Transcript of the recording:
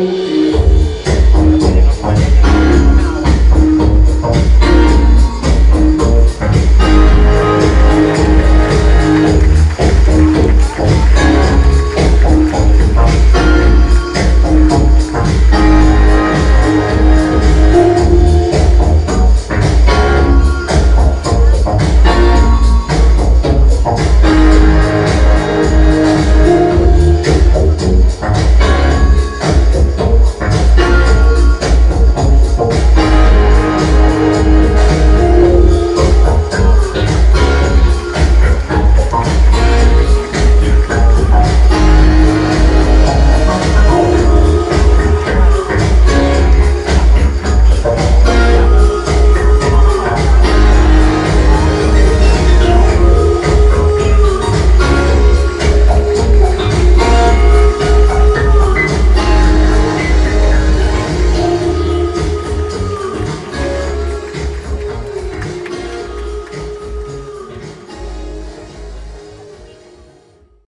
you.